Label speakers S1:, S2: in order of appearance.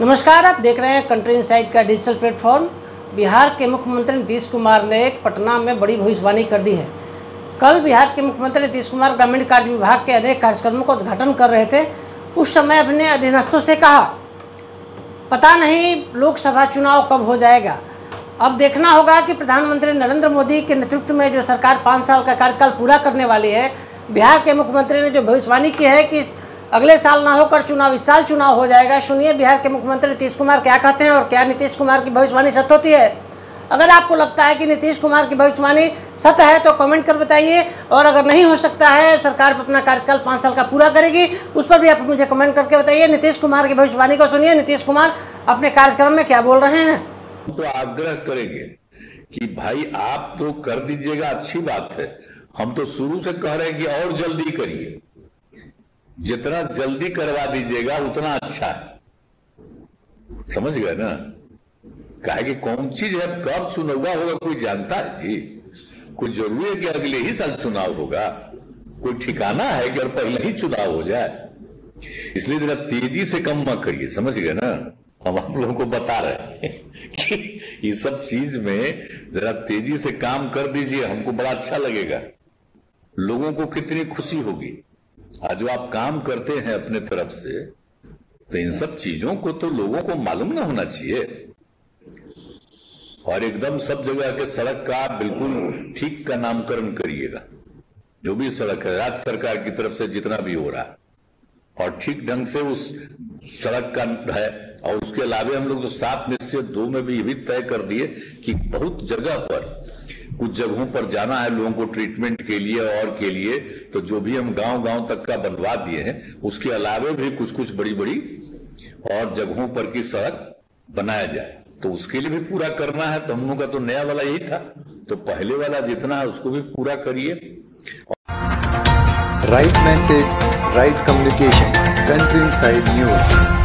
S1: नमस्कार, आप देख रहे हैं कंट्री इनसाइट का डिजिटल प्लेटफॉर्म बिहार के मुख्यमंत्री नीतीश कुमार ने एक पटना में बड़ी भविष्यवाणी कर दी है। कल बिहार के मुख्यमंत्री नीतीश कुमार ग्रामीण कार्य विभाग के अनेक कार्यक्रमों का उद्घाटन कर रहे थे। उस समय अपने अधीनस्थों से कहा, पता नहीं लोकसभा चुनाव कब हो जाएगा। अब देखना होगा कि प्रधानमंत्री नरेंद्र मोदी के नेतृत्व में जो सरकार पाँच साल का कार्यकाल पूरा करने वाली है, बिहार के मुख्यमंत्री ने जो भविष्यवाणी की है कि अगले साल ना होकर चुनाव, इस साल चुनाव हो जाएगा। सुनिए, बिहार के मुख्यमंत्री नीतीश कुमार क्या कहते हैं और क्या नीतीश कुमार की भविष्यवाणी सत्य होती है? अगर आपको लगता है कि नीतीश कुमार की भविष्यवाणी सत्य है तो कमेंट कर बताइए। और अगर नहीं हो सकता है, सरकार अपना कार्यकाल पाँच साल का पूरा करेगी, उस पर भी आप मुझे कमेंट करके बताइए। नीतीश कुमार की भविष्यवाणी को सुनिए। नीतीश कुमार, अपने कार्यक्रम में क्या बोल रहे हैं?
S2: तो आग्रह करेंगे कि भाई, आप तो कर दीजिएगा, अच्छी बात है। हम तो शुरू से कह रहे हैं कि और जल्दी करिए। जितना जल्दी करवा दीजिएगा, उतना अच्छा है। समझ गए ना? कहे कि कौन चीज़ है? कब चुनाव होगा कोई जानता है जी। कोई ज़रूरी है कि अगले ही साल चुनाव होगा। कोई ठिकाना है कि और पहले ही चुनाव हो जाए। इसलिए जरा तेज़ी से कम मत करिए, समझ गए ना? हम आप लोगों को बता रहे हैं कि ये सब चीज़ में जरा तेज़ी से काम कर दीजिए, हमको बड़ा अच्छा लगेगा। लोगों को कितनी खुशी होगी। आज जो आप काम करते हैं अपने तरफ़ से तो इन सब चीज़ों को तो लोगों को मालूम ना होना चाहिए। और एकदम सब जगह के सड़क का बिल्कुल ठीक का नामकरण करिएगा। जो भी सड़क है, राज्य सरकार की तरफ़ से जितना भी हो रहा है, और ठीक ढंग से उस सड़क का है, और उसके अलावे हम लोग तो सात निश्चित दो में भी ये भी तय कर दिए कि बहुत जगह पर कुछ जगहों पर जाना है लोगों को ट्रीटमेंट के लिए और के लिए तो जो भी हम गाँव गाँव तक का बनवा दिए हैं, उसके अलावे भी कुछ कुछ बड़ी बड़ी और जगहों पर की सड़क बनाया जाए। तो उसके लिए भी पूरा करना है तो हम लोग का तो नया वाला यही था। तो पहले वाला जितना है, उसको भी पूरा करिए।
S3: Right message right communication Country side News.